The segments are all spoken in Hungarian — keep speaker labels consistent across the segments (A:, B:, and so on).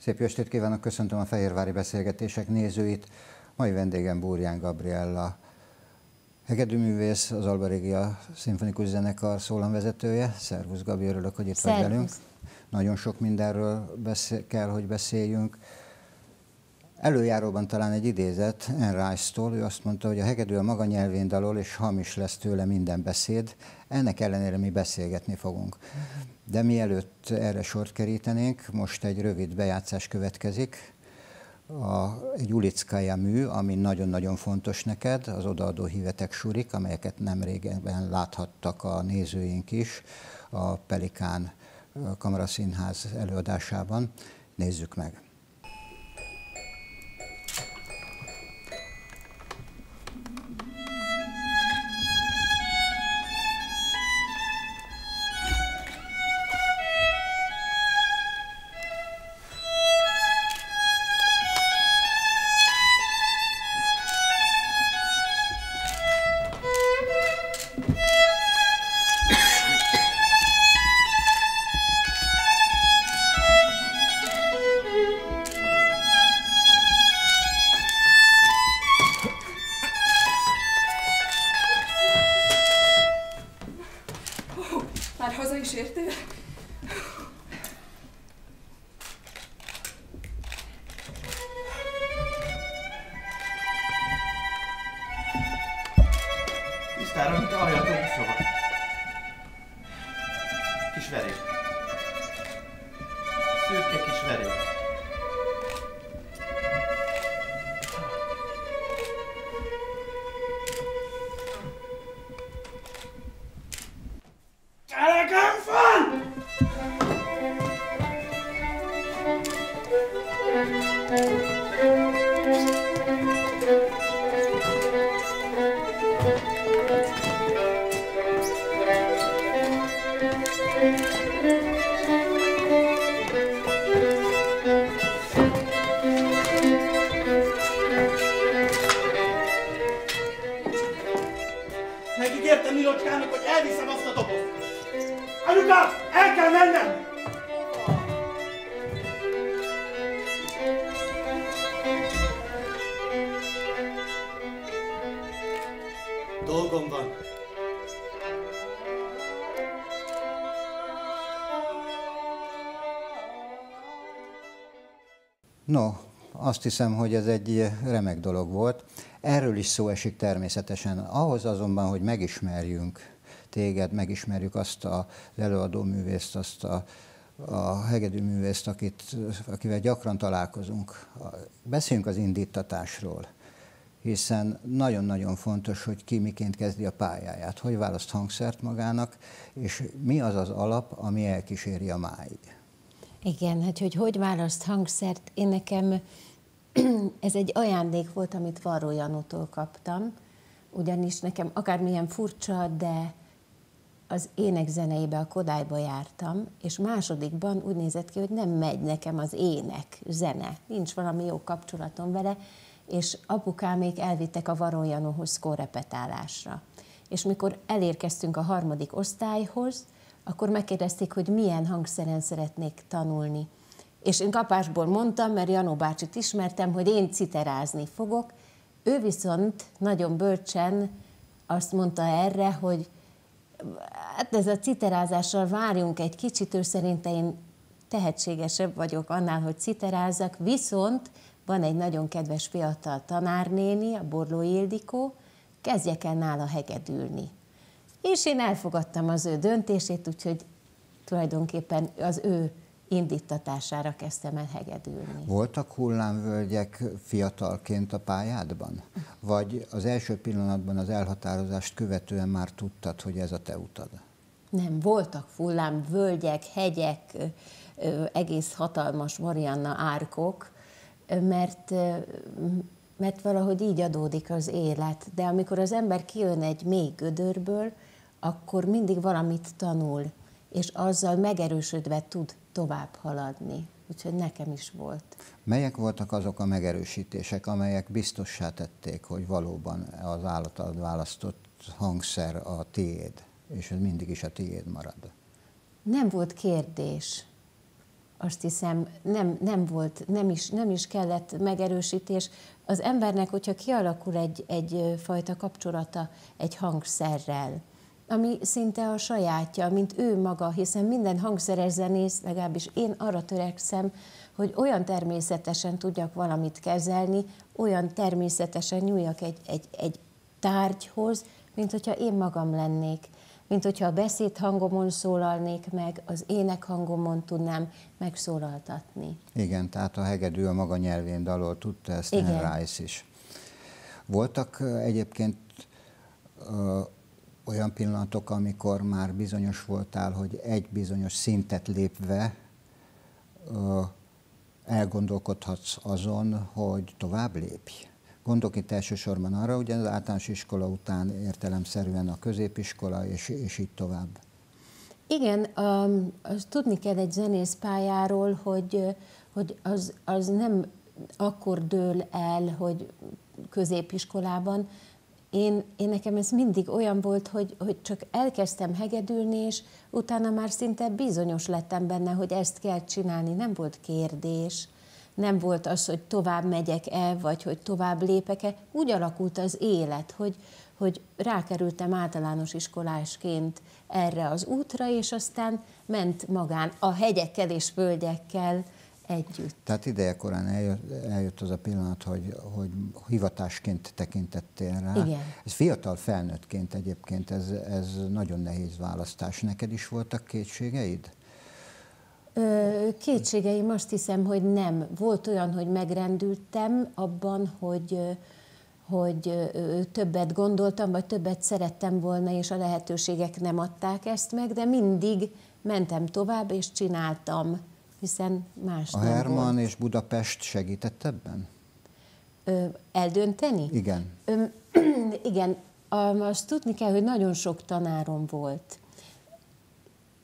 A: Szép estét kívánok, köszöntöm a Fehérvári Beszélgetések nézőit. Mai vendégem Búrján Gabriella, hegedűművész, az Alba Szimfonikus Zenekar szólamvezetője. Szervusz Gabi, örülök, hogy itt Szervusz. vagy velünk. Nagyon sok mindenről beszél, kell, hogy beszéljünk. Előjáróban talán egy idézet Anne Rice-tól, ő azt mondta, hogy a hegedű a maga nyelvén dalol, és hamis lesz tőle minden beszéd. Ennek ellenére mi beszélgetni fogunk. De mielőtt erre sort kerítenénk, most egy rövid bejátszás következik. A, egy mű, ami nagyon-nagyon fontos neked, az odaadó hívetek surik, amelyeket nem régen láthattak a nézőink is a Pelikán Kamaraszínház előadásában. Nézzük meg! Azt hiszem, hogy ez egy remek dolog volt. Erről is szó esik természetesen. Ahhoz azonban, hogy megismerjünk téged, megismerjük azt az előadó művészt, azt a, a hegedű művészt, akit, akivel gyakran találkozunk. Beszéljünk az indítatásról, hiszen nagyon-nagyon fontos, hogy ki miként kezdi a pályáját, hogy választ hangszert magának, és mi az az alap, ami elkíséri a máig.
B: Igen, hát hogy hogy választ hangszert, én nekem ez egy ajándék volt, amit Varró Janótól kaptam, ugyanis nekem akármilyen furcsa, de az énekzeneibe, a Kodályba jártam, és másodikban úgy nézett ki, hogy nem megy nekem az ének, zene, nincs valami jó kapcsolatom vele, és apukámék elvittek a Varó Janóhoz korrepetálásra. És mikor elérkeztünk a harmadik osztályhoz, akkor megkérdezték, hogy milyen hangszeren szeretnék tanulni. És én kapásból mondtam, mert Janó bácsit ismertem, hogy én citerázni fogok. Ő viszont nagyon bölcsen azt mondta erre, hogy hát ez a citerázással várjunk egy kicsit, ő szerint én tehetségesebb vagyok annál, hogy citerázzak, viszont van egy nagyon kedves fiatal tanárnéni, a Borló Ildikó, kezdjek el nála hegedülni. És én elfogadtam az ő döntését, úgyhogy tulajdonképpen az ő indítatására kezdtem el hegedülni.
A: Voltak hullámvölgyek fiatalként a pályádban? Vagy az első pillanatban az elhatározást követően már tudtad, hogy ez a te utad?
B: Nem, voltak hullámvölgyek, hegyek, egész hatalmas Marianna árkok, mert, mert valahogy így adódik az élet. De amikor az ember kijön egy mély gödörből, akkor mindig valamit tanul, és azzal megerősödve tud tovább haladni. Úgyhogy nekem is volt.
A: Melyek voltak azok a megerősítések, amelyek biztossá tették, hogy valóban az állatad választott hangszer a tiéd, és ez mindig is a tiéd marad?
B: Nem volt kérdés. azt hiszem nem, nem volt, nem is, nem is kellett megerősítés. Az embernek, hogyha kialakul egy, egy fajta kapcsolata egy hangszerrel, ami szinte a sajátja, mint ő maga, hiszen minden hangszeres zenész, legalábbis én arra törekszem, hogy olyan természetesen tudjak valamit kezelni, olyan természetesen nyúljak egy, egy, egy tárgyhoz, mint hogyha én magam lennék mint hogyha a beszédhangomon szólalnék meg, az énekhangomon tudnám megszólaltatni.
A: Igen, tehát a hegedű a maga nyelvén dalol, tudta ezt Igen. Rice is. Voltak egyébként olyan pillanatok, amikor már bizonyos voltál, hogy egy bizonyos szintet lépve elgondolkodhatsz azon, hogy tovább lépj? Gondolok itt elsősorban arra, ugye az általános iskola után értelemszerűen a középiskola, és, és így tovább.
B: Igen, um, azt tudni kell egy zenész pályáról, hogy, hogy az, az nem akkor dől el, hogy középiskolában. Én, én nekem ez mindig olyan volt, hogy, hogy csak elkezdtem hegedülni, és utána már szinte bizonyos lettem benne, hogy ezt kell csinálni. Nem volt kérdés nem volt az, hogy tovább megyek-e, vagy hogy tovább lépek-e. Úgy alakult az élet, hogy, hogy rákerültem általános iskolásként erre az útra, és aztán ment magán a hegyekkel és völgyekkel együtt.
A: Tehát idejekorán eljött, eljött az a pillanat, hogy, hogy hivatásként tekintettél rá.
B: Igen.
A: Ez fiatal felnőttként egyébként, ez, ez nagyon nehéz választás. Neked is voltak kétségeid?
B: Kétségeim azt hiszem, hogy nem. Volt olyan, hogy megrendültem abban, hogy, hogy többet gondoltam, vagy többet szerettem volna, és a lehetőségek nem adták ezt meg, de mindig mentem tovább, és csináltam, hiszen más
A: A
B: nem
A: Herman volt. és Budapest segített ebben?
B: Ö, eldönteni?
A: Igen.
B: Ö, igen, azt tudni kell, hogy nagyon sok tanárom volt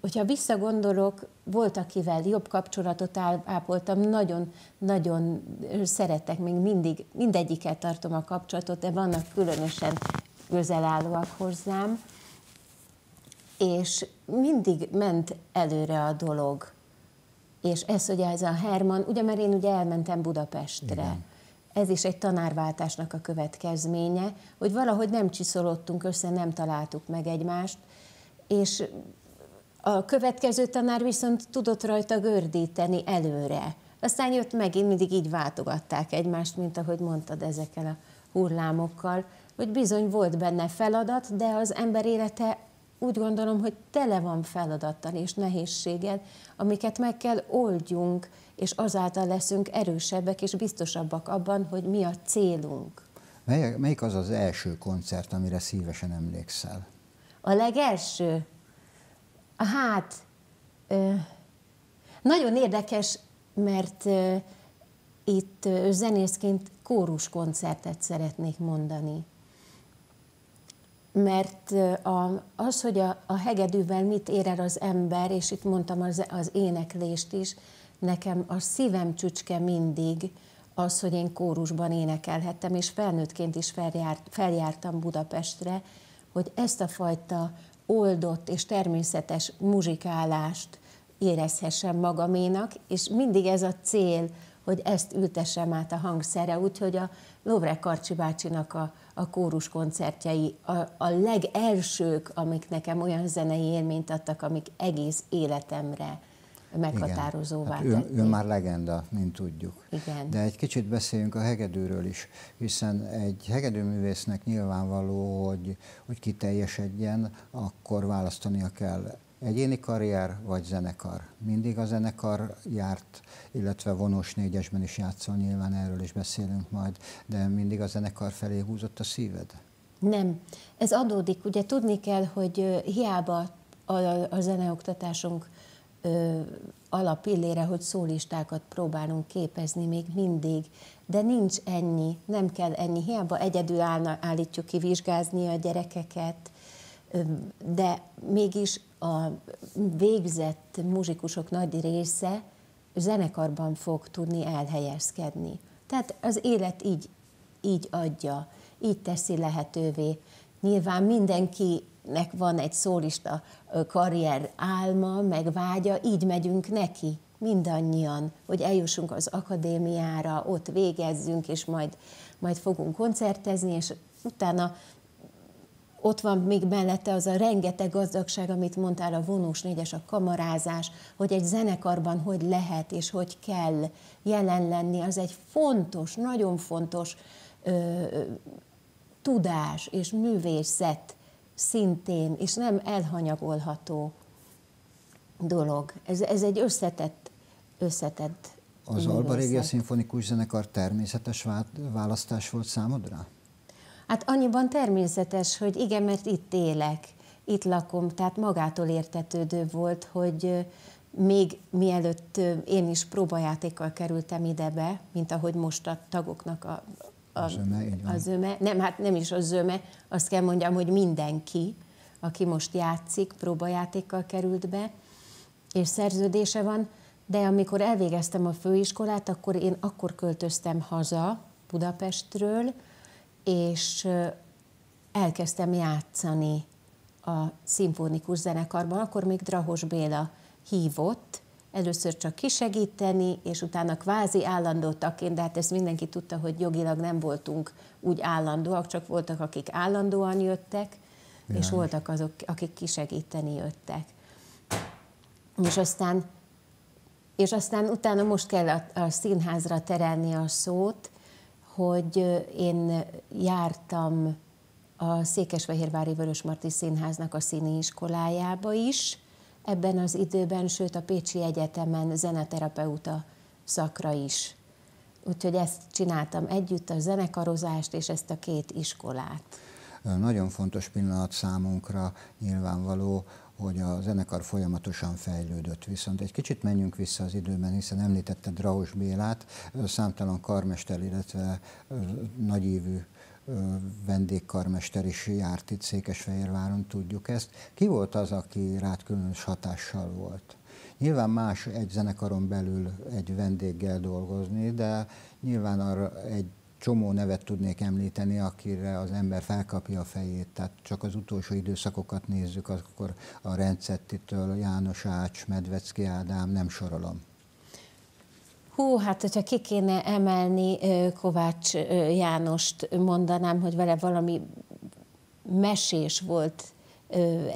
B: hogyha visszagondolok, volt, akivel jobb kapcsolatot ápoltam, nagyon, nagyon szeretek, még mindig, mindegyikkel tartom a kapcsolatot, de vannak különösen közelállóak hozzám, és mindig ment előre a dolog. És ez, hogy ez a Herman, ugye mert én ugye elmentem Budapestre, Igen. ez is egy tanárváltásnak a következménye, hogy valahogy nem csiszolottunk össze, nem találtuk meg egymást, és a következő tanár viszont tudott rajta gördíteni előre. Aztán jött megint, mindig így váltogatták egymást, mint ahogy mondtad ezekkel a hullámokkal, hogy bizony volt benne feladat, de az ember élete úgy gondolom, hogy tele van feladattal és nehézséggel, amiket meg kell oldjunk, és azáltal leszünk erősebbek és biztosabbak abban, hogy mi a célunk.
A: Mely, melyik az az első koncert, amire szívesen emlékszel?
B: A legelső? Hát, nagyon érdekes, mert itt zenészként kórus koncertet szeretnék mondani. Mert az, hogy a, a hegedűvel mit ér el az ember, és itt mondtam az, az éneklést is, nekem a szívem csücske mindig az, hogy én kórusban énekelhettem, és felnőttként is feljárt, feljártam Budapestre, hogy ezt a fajta oldott és természetes muzsikálást érezhessem magaménak, és mindig ez a cél, hogy ezt ültessem át a hangszere, úgyhogy a Lovrek Karcsi bácsinak a, a kórus koncertjei a, a legelsők, amik nekem olyan zenei élményt adtak, amik egész életemre meghatározóvá hát
A: ő, ő már legenda, mint tudjuk.
B: Igen.
A: De egy kicsit beszéljünk a hegedűről is, hiszen egy hegedűművésznek nyilvánvaló, hogy, hogy kiteljesedjen, akkor választania kell egyéni karrier vagy zenekar. Mindig a zenekar járt, illetve vonós négyesben is játszol, nyilván erről is beszélünk majd, de mindig a zenekar felé húzott a szíved?
B: Nem. Ez adódik. Ugye tudni kell, hogy hiába a, a zeneoktatásunk alapillére, hogy szólistákat próbálunk képezni még mindig, de nincs ennyi, nem kell ennyi. Hiába egyedül állna, állítjuk ki vizsgázni a gyerekeket, de mégis a végzett muzsikusok nagy része zenekarban fog tudni elhelyezkedni. Tehát az élet így, így adja, így teszi lehetővé. Nyilván mindenki nek van egy szólista karrier álma, meg vágya, így megyünk neki. mindannyian, hogy eljussunk az akadémiára, ott végezzünk, és majd, majd fogunk koncertezni, és utána ott van még mellette az a rengeteg gazdagság, amit mondtál, a vonós négyes, a kamarázás, hogy egy zenekarban hogy lehet és hogy kell jelen lenni, az egy fontos, nagyon fontos ö, tudás és művészet szintén, és nem elhanyagolható dolog. Ez, ez egy összetett, összetett
A: Az Alba Régia Szimfonikus Zenekar természetes választás volt számodra?
B: Hát annyiban természetes, hogy igen, mert itt élek, itt lakom, tehát magától értetődő volt, hogy még mielőtt én is próbajátékkal kerültem idebe, mint ahogy most a tagoknak a, a, a zöme, a zöme, nem, hát nem is a zöme, azt kell mondjam, hogy mindenki, aki most játszik, próbajátékkal került be, és szerződése van, de amikor elvégeztem a főiskolát, akkor én akkor költöztem haza Budapestről, és elkezdtem játszani a szimfonikus zenekarban, akkor még Drahos Béla hívott, először csak kisegíteni, és utána kvázi állandó tagként, de hát ezt mindenki tudta, hogy jogilag nem voltunk úgy állandóak, csak voltak, akik állandóan jöttek, Jaj. és voltak azok, akik kisegíteni jöttek. És aztán, és aztán utána most kell a, a színházra terelni a szót, hogy én jártam a Székesfehérvári Vörösmarty Színháznak a színi iskolájába is, ebben az időben, sőt a Pécsi Egyetemen zeneterapeuta szakra is. Úgyhogy ezt csináltam együtt, a zenekarozást és ezt a két iskolát.
A: Nagyon fontos pillanat számunkra nyilvánvaló, hogy a zenekar folyamatosan fejlődött. Viszont egy kicsit menjünk vissza az időben, hiszen említette Draus Bélát, számtalan karmester, illetve nagyívű vendégkarmester is járt itt Székesfehérváron, tudjuk ezt. Ki volt az, aki rád különös hatással volt? Nyilván más egy zenekaron belül egy vendéggel dolgozni, de nyilván arra egy csomó nevet tudnék említeni, akire az ember felkapja a fejét. Tehát csak az utolsó időszakokat nézzük, akkor a Rencettitől János Ács, Medvecki Ádám, nem sorolom.
B: Hú, hát hogyha ki kéne emelni Kovács Jánost, mondanám, hogy vele valami mesés volt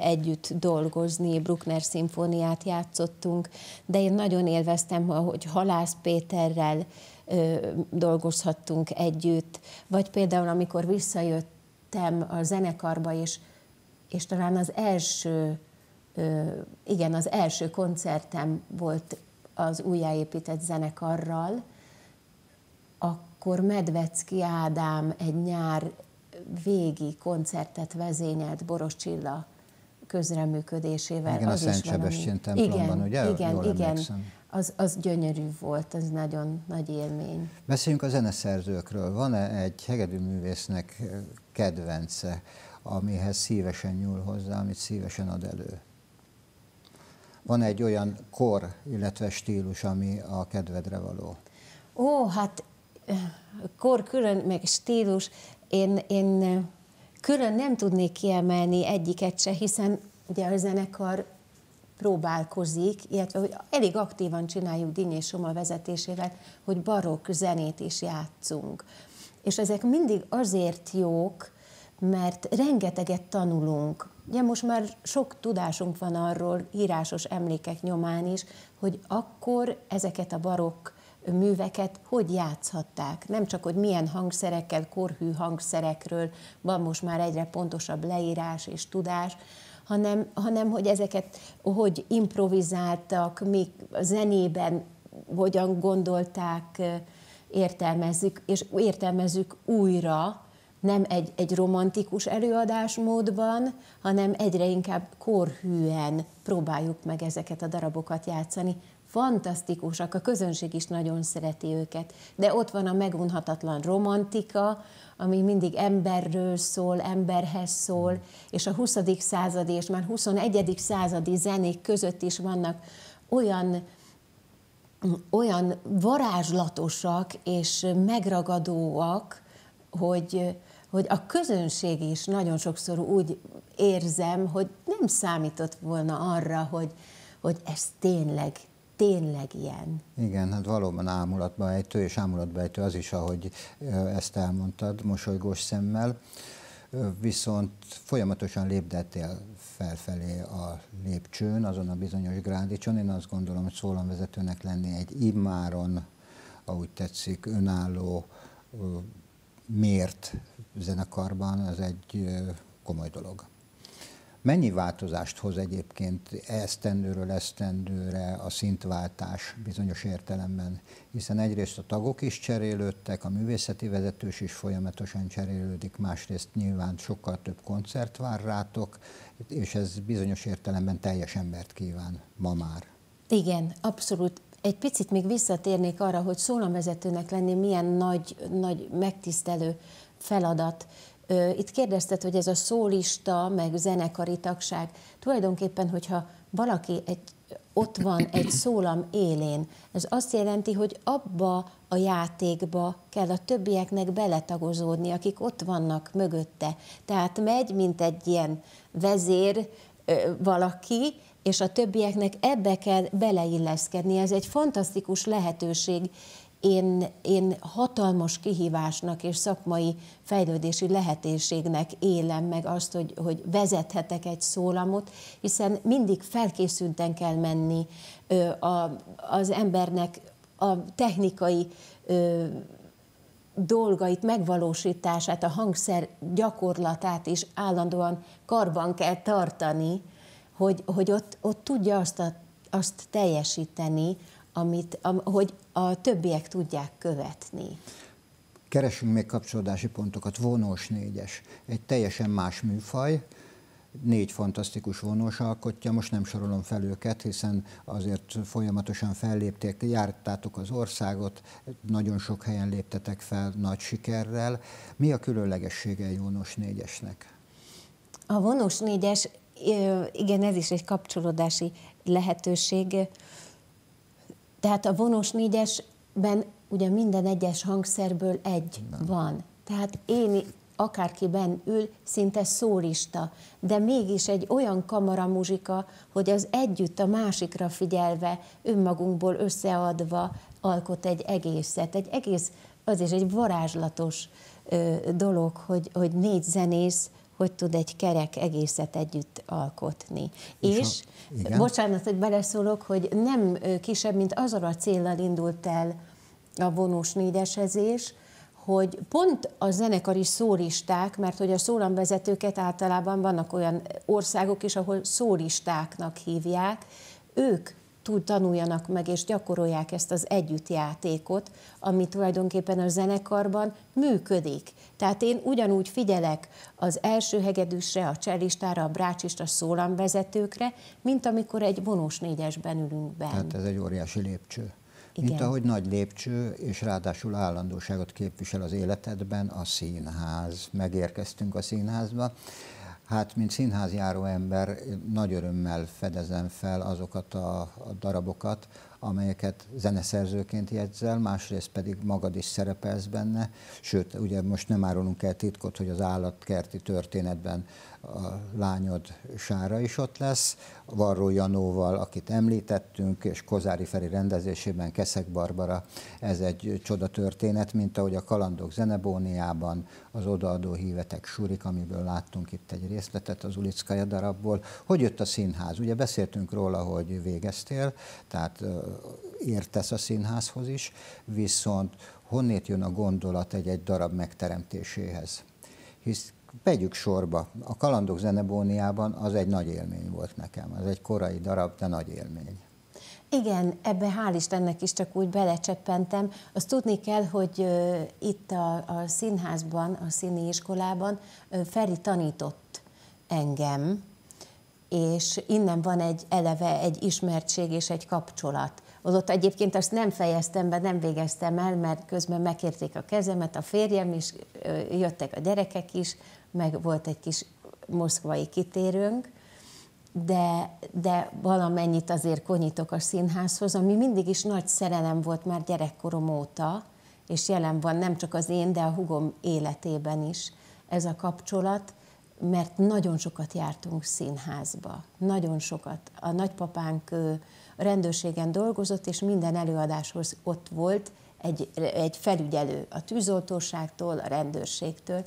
B: együtt dolgozni, Bruckner szimfóniát játszottunk, de én nagyon élveztem, hogy Halász Péterrel dolgozhattunk együtt, vagy például amikor visszajöttem a zenekarba, és, és talán az első, igen, az első koncertem volt az újjáépített zenekarral, akkor Medvecki Ádám egy nyár végi koncertet vezényelt Boros Csilla közreműködésével.
A: Igen, az a Szent Sebestyén templomban, igen, ugye?
B: Igen, Jól igen. Az, az gyönyörű volt, az nagyon nagy élmény.
A: Beszéljünk a zeneszerzőkről. Van-e egy hegedűművésznek kedvence, amihez szívesen nyúl hozzá, amit szívesen ad elő? Van egy olyan kor, illetve stílus, ami a kedvedre való?
B: Ó, hát kor külön, meg stílus. Én, én külön nem tudnék kiemelni egyiket se, hiszen ugye a zenekar próbálkozik, illetve hogy elég aktívan csináljuk Díny és Soma vezetésével, hogy barokk zenét is játszunk. És ezek mindig azért jók, mert rengeteget tanulunk. Ugye most már sok tudásunk van arról, írásos emlékek nyomán is, hogy akkor ezeket a barokk műveket hogy játszhatták. Nem csak, hogy milyen hangszerekkel, korhű hangszerekről van most már egyre pontosabb leírás és tudás, hanem, hanem hogy ezeket hogy improvizáltak, a zenében hogyan gondolták, értelmezzük, és értelmezzük újra, nem egy, egy romantikus előadásmódban, hanem egyre inkább korhűen próbáljuk meg ezeket a darabokat játszani. Fantasztikusak, a közönség is nagyon szereti őket, de ott van a megunhatatlan romantika, ami mindig emberről szól, emberhez szól, és a 20. századi és már 21. századi zenék között is vannak olyan olyan varázslatosak és megragadóak, hogy, hogy a közönség is nagyon sokszor úgy érzem, hogy nem számított volna arra, hogy, hogy ez tényleg tényleg ilyen.
A: Igen, hát valóban ámulatba ejtő, és ámulatba ejtő az is, ahogy ezt elmondtad, mosolygós szemmel. Viszont folyamatosan lépdettél felfelé a lépcsőn, azon a bizonyos grádicson. Én azt gondolom, hogy szólamvezetőnek lenni egy immáron, ahogy tetszik, önálló, mért zenekarban, az egy komoly dolog. Mennyi változást hoz egyébként esztendőről esztendőre a szintváltás bizonyos értelemben? Hiszen egyrészt a tagok is cserélődtek, a művészeti vezetős is folyamatosan cserélődik, másrészt nyilván sokkal több koncert vár rátok, és ez bizonyos értelemben teljes embert kíván ma már.
B: Igen, abszolút. Egy picit még visszatérnék arra, hogy szólamvezetőnek lenni milyen nagy, nagy megtisztelő feladat itt kérdezted, hogy ez a szólista, meg zenekari tagság, tulajdonképpen, hogyha valaki egy, ott van egy szólam élén, ez azt jelenti, hogy abba a játékba kell a többieknek beletagozódni, akik ott vannak mögötte. Tehát megy, mint egy ilyen vezér valaki, és a többieknek ebbe kell beleilleszkedni. Ez egy fantasztikus lehetőség, én, én hatalmas kihívásnak és szakmai fejlődési lehetőségnek élem meg azt, hogy, hogy vezethetek egy szólamot, hiszen mindig felkészülten kell menni a, az embernek a technikai dolgait, megvalósítását, a hangszer gyakorlatát is állandóan karban kell tartani, hogy, hogy ott, ott tudja azt, a, azt teljesíteni, amit, am, hogy a többiek tudják követni.
A: Keresünk még kapcsolódási pontokat. Vonós négyes. Egy teljesen más műfaj, négy fantasztikus vonós alkotja, most nem sorolom fel őket, hiszen azért folyamatosan fellépték, jártátok az országot, nagyon sok helyen léptetek fel nagy sikerrel. Mi a különlegessége egy vonós négyesnek?
B: A vonós négyes, igen, ez is egy kapcsolódási lehetőség. Tehát a vonós négyesben ugye minden egyes hangszerből egy Nem. van. Tehát én akárkiben ül, szinte szólista, de mégis egy olyan kamaramuzsika, hogy az együtt a másikra figyelve, önmagunkból összeadva alkot egy egészet. Egy egész, az is egy varázslatos ö, dolog, hogy, hogy négy zenész hogy tud egy kerek egészet együtt alkotni. És, és a, bocsánat, hogy beleszólok, hogy nem kisebb, mint azon a célral indult el a vonós négyesezés, hogy pont a zenekari szólisták, mert hogy a szólamvezetőket általában vannak olyan országok is, ahol szólistáknak hívják, ők tud, tanuljanak meg és gyakorolják ezt az együttjátékot, ami tulajdonképpen a zenekarban működik. Tehát én ugyanúgy figyelek az első hegedűsre, a csellistára, a brácsista szólamvezetőkre, mint amikor egy vonós négyesben ülünk benne.
A: Tehát ez egy óriási lépcső. Igen. Mint ahogy nagy lépcső, és ráadásul állandóságot képvisel az életedben a színház. Megérkeztünk a színházba. Hát, mint színházjáró ember, nagy örömmel fedezem fel azokat a, a darabokat, amelyeket zeneszerzőként jegyzel, másrészt pedig magad is szerepelsz benne, sőt, ugye most nem árulunk el titkot, hogy az állatkerti történetben a lányod Sára is ott lesz, Varró Janóval, akit említettünk, és Kozári Feri rendezésében Keszek Barbara, ez egy csoda történet, mint ahogy a Kalandok Zenebóniában, az odaadó hívetek Surik, amiből láttunk itt egy részletet az Ulickaja darabból. Hogy jött a színház? Ugye beszéltünk róla, hogy végeztél, tehát értesz a színházhoz is, viszont honnét jön a gondolat egy-egy darab megteremtéséhez? Hisz vegyük sorba. A Kalandok Zenebóniában az egy nagy élmény volt nekem. Az egy korai darab, de nagy élmény.
B: Igen, ebbe hál' Istennek is csak úgy belecseppentem. Azt tudni kell, hogy itt a, a színházban, a színi iskolában Feri tanított engem, és innen van egy eleve egy ismertség és egy kapcsolat. Ott egyébként azt nem fejeztem be, nem végeztem el, mert közben megkérték a kezemet, a férjem is, jöttek a gyerekek is, meg volt egy kis moszkvai kitérőnk, de, de valamennyit azért konyítok a színházhoz, ami mindig is nagy szerelem volt már gyerekkorom óta, és jelen van nem csak az én, de a hugom életében is ez a kapcsolat. mert nagyon sokat jártunk színházba, nagyon sokat. A nagypapánk rendőrségen dolgozott, és minden előadáshoz ott volt egy, egy felügyelő a tűzoltóságtól, a rendőrségtől.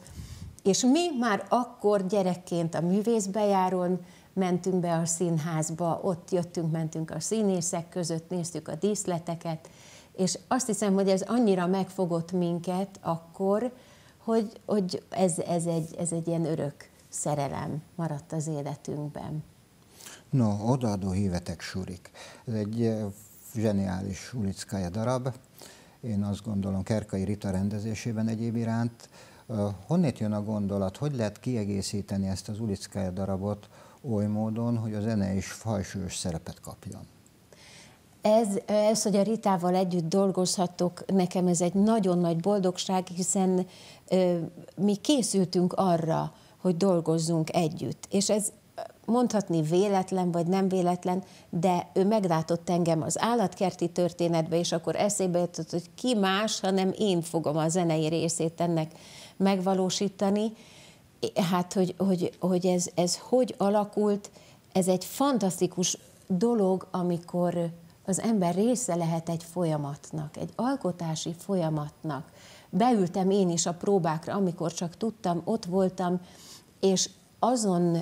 B: És mi már akkor gyerekként a művészbejáron mentünk be a színházba, ott jöttünk, mentünk a színészek között, néztük a díszleteket, és azt hiszem, hogy ez annyira megfogott minket akkor, hogy, hogy ez, ez, egy, ez egy ilyen örök szerelem maradt az életünkben.
A: No, odaadó hívetek surik. Ez egy eh, zseniális ulickája darab. Én azt gondolom, Kerkai Rita rendezésében egyéb iránt. Eh, honnét jön a gondolat, hogy lehet kiegészíteni ezt az ulickája darabot oly módon, hogy a zene is fajsúlyos szerepet kapjon?
B: Ez, ez, hogy a Ritával együtt dolgozhatok, nekem ez egy nagyon nagy boldogság, hiszen ö, mi készültünk arra, hogy dolgozzunk együtt. És ez mondhatni véletlen vagy nem véletlen, de ő meglátott engem az állatkerti történetbe, és akkor eszébe jutott, hogy ki más, hanem én fogom a zenei részét ennek megvalósítani. Hát, hogy, hogy, hogy ez, ez hogy alakult, ez egy fantasztikus dolog, amikor az ember része lehet egy folyamatnak, egy alkotási folyamatnak. Beültem én is a próbákra, amikor csak tudtam, ott voltam, és azon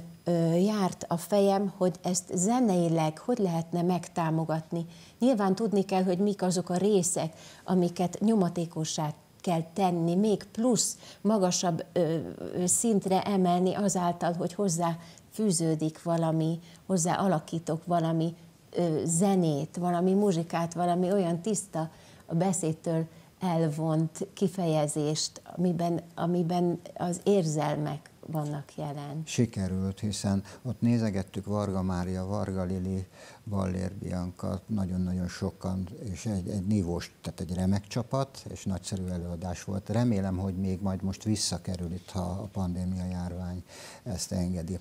B: járt a fejem, hogy ezt zeneileg hogy lehetne megtámogatni. Nyilván tudni kell, hogy mik azok a részek, amiket nyomatékossá kell tenni, még plusz magasabb ö, ö, szintre emelni azáltal, hogy hozzá fűződik valami, hozzá alakítok valami ö, zenét, valami muzsikát, valami olyan tiszta a beszédtől elvont kifejezést, amiben, amiben az érzelmek vannak jelen.
A: Sikerült, hiszen ott nézegettük Varga Mária, Varga Lili, Ballér Bianca, nagyon-nagyon sokan, és egy, egy nívós, tehát egy remek csapat, és nagyszerű előadás volt. Remélem, hogy még majd most visszakerül itt, ha a pandémia járvány ezt engedi.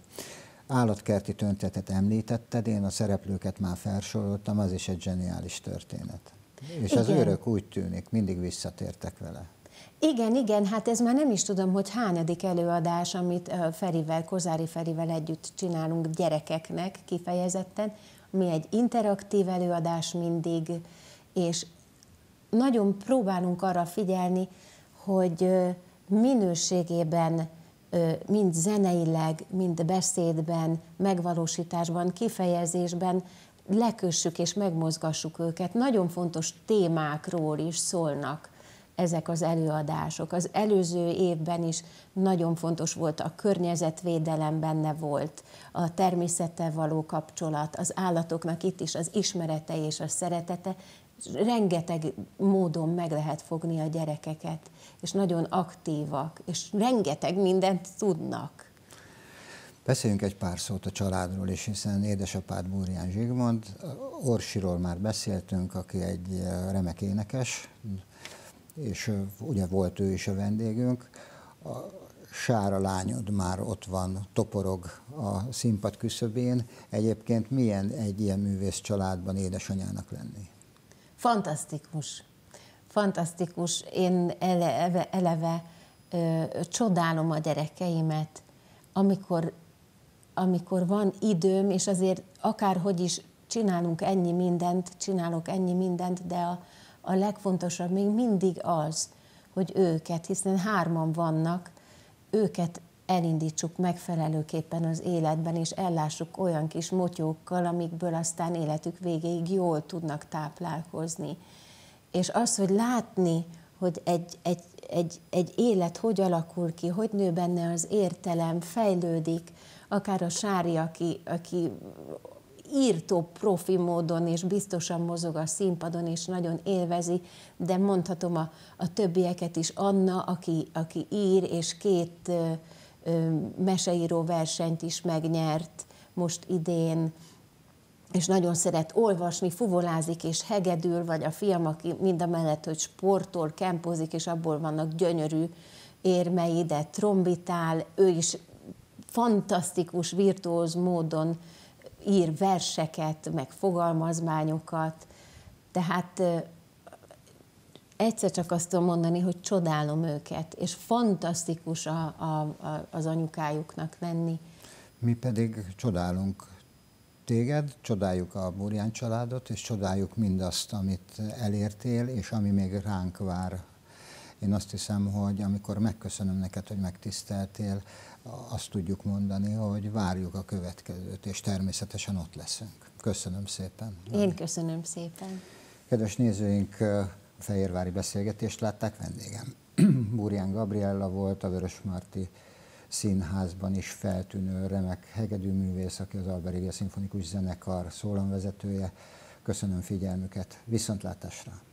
A: Állatkerti töntetet említetted, én a szereplőket már felsoroltam, az is egy zseniális történet. És Igen. az örök úgy tűnik, mindig visszatértek vele.
B: Igen, igen, hát ez már nem is tudom, hogy hányadik előadás, amit Ferivel, Kozári Ferivel együtt csinálunk gyerekeknek kifejezetten, mi egy interaktív előadás mindig, és nagyon próbálunk arra figyelni, hogy minőségében, mind zeneileg, mind beszédben, megvalósításban, kifejezésben lekössük és megmozgassuk őket. Nagyon fontos témákról is szólnak ezek az előadások. Az előző évben is nagyon fontos volt a környezetvédelem benne volt, a természettel való kapcsolat, az állatoknak itt is az ismerete és a szeretete, rengeteg módon meg lehet fogni a gyerekeket, és nagyon aktívak, és rengeteg mindent tudnak.
A: Beszéljünk egy pár szót a családról is, hiszen édesapád Búrján Zsigmond, Orsiról már beszéltünk, aki egy remek énekes, és ugye volt ő is a vendégünk. A Sára lányod már ott van, toporog a színpad küszöbén. Egyébként milyen egy ilyen művész családban édesanyának lenni?
B: Fantasztikus. Fantasztikus. Én eleve, eleve ö, csodálom a gyerekeimet, amikor, amikor van időm, és azért akárhogy is csinálunk ennyi mindent, csinálok ennyi mindent, de a, a legfontosabb még mindig az, hogy őket, hiszen hárman vannak, őket elindítsuk megfelelőképpen az életben, és ellássuk olyan kis motyókkal, amikből aztán életük végéig jól tudnak táplálkozni. És az, hogy látni, hogy egy, egy, egy, egy élet hogy alakul ki, hogy nő benne az értelem, fejlődik, akár a Sári, aki, aki írtó profi módon és biztosan mozog a színpadon, és nagyon élvezi, de mondhatom a, a többieket is, Anna, aki, aki ír, és két ö, ö, meseíró versenyt is megnyert most idén, és nagyon szeret olvasni, fuvolázik és hegedül, vagy a fiam, aki mind a mellett, hogy sportol, kempozik, és abból vannak gyönyörű érmei, de trombitál, ő is fantasztikus, virtuóz módon ír verseket, meg fogalmazmányokat, tehát egyszer csak azt tudom mondani, hogy csodálom őket, és fantasztikus a, a, a, az anyukájuknak lenni.
A: Mi pedig csodálunk téged, csodáljuk a Burján családot, és csodáljuk mindazt, amit elértél, és ami még ránk vár. Én azt hiszem, hogy amikor megköszönöm neked, hogy megtiszteltél, azt tudjuk mondani, hogy várjuk a következőt, és természetesen ott leszünk. Köszönöm szépen.
B: Én köszönöm szépen.
A: Kedves nézőink, Fehérvári beszélgetést látták vendégem. Burján Gabriella volt, a Vörösmarty színházban is feltűnő, remek hegedűművész, aki az Alberigia Szimfonikus Zenekar szólamvezetője. Köszönöm figyelmüket, viszontlátásra!